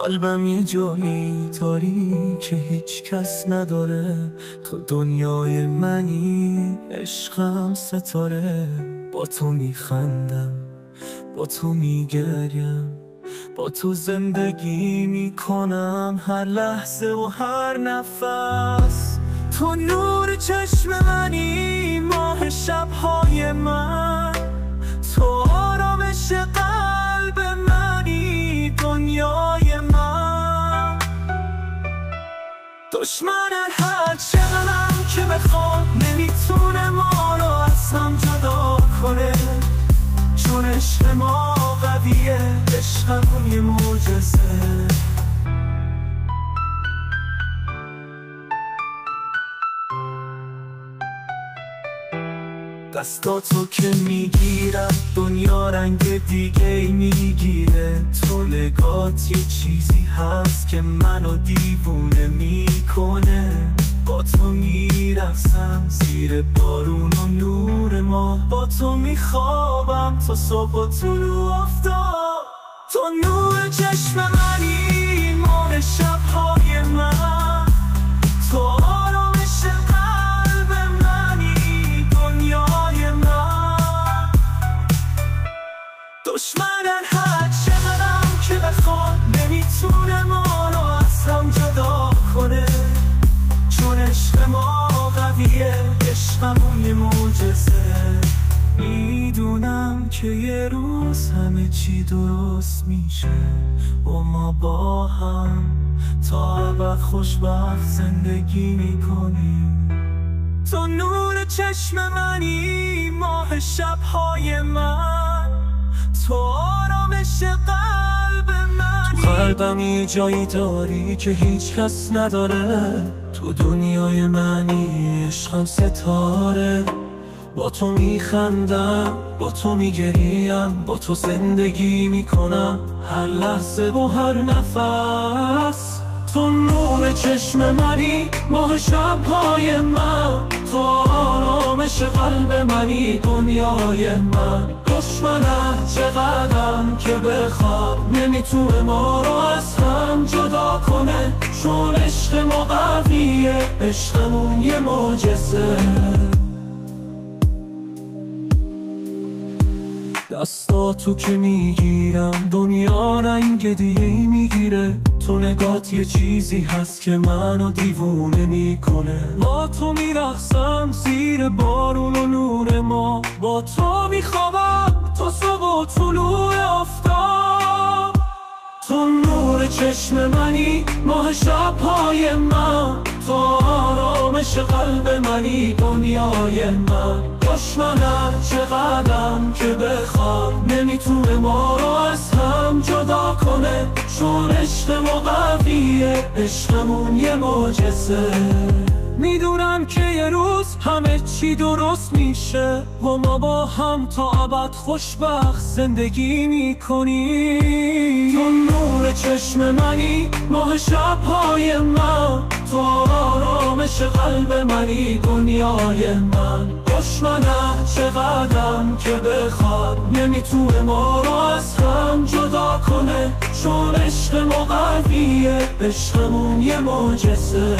قلبم یه جایی داری که هیچ کس نداره. تو دنیای منی عشقم ستاره. با تو میخندم با تو میگریم با تو زندگی می‌کنم. هر لحظه و هر نفس. تو نور چشم منی. دشمن هر چقدرم که بخواد نمی‌تونه دستاتو که می‌گیرم دنیا رنگ دیگه می‌گیره. تو نگات یه چیزی هست که منو دیوونه می‌کنه. با تو میرقصم زیر بارون و نور ما. با تو میخوابم تا صبح و طلوع افتاد. تو نور چشم منی نمی‌تونه ما رو از هم جدا کنه. چون عشق ما قویه عشقمون یه معجزه. می‌دونم که یه روز همه چی درست میشه. و ما با هم تا ابد خوشبخت زندگی می‌کنیم. تو نور چشم منی ماه شبهای من. تو آرامش قلب تو قلبم یه جایی داری که هیچ کس نداره. تو دنیای منی عشقم ستاره. با تو میخندم با تو میگریم با تو زندگی می‌کنم. هر لحظه و هر نفس. تو نور چشم منی ماه شبهای من. تو آرامش قلب منی دنیای من. دشمنم چقدرم که بخواد نمی‌تونه ما رو از هم جدا کنه. چون عشق ما قویه عشقمون یه معجزه. دستاتو که می‌گیرم دنیا رنگ دیگه می‌گیره. تو نگات یه چیزی هست که منو دیوونه می‌کنه. با تو میرخصم زیر ما تو میخوابم تا صبح طلوع آفتاب. تو نور چشم منی ماه شبهای من. تو آرامش قلب منی دنیای من. دشمنم چقدرم که بخواد نمی‌تونه ما رو از هم جدا کنه. چون عشق ما عشقمون یه معجزه. می‌دونم که یه روز همه چی درست میشه و ما با هم تا ابد خوشبخت زندگی می‌کنیم. تو نور چشم منی ماه شبهای من. تو آرامش قلب منی دنیای من. دشمنم چقدرم که بخواد. نمی‌تونه ما رو از هم جدا کنه. چون عشق ما قویه عشقمون یه معجزه.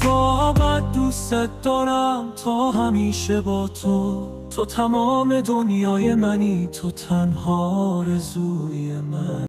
تا ابد دوست دارم تا همیشه با تو. تو تمام دنیای منی تو تنها آرزوی من.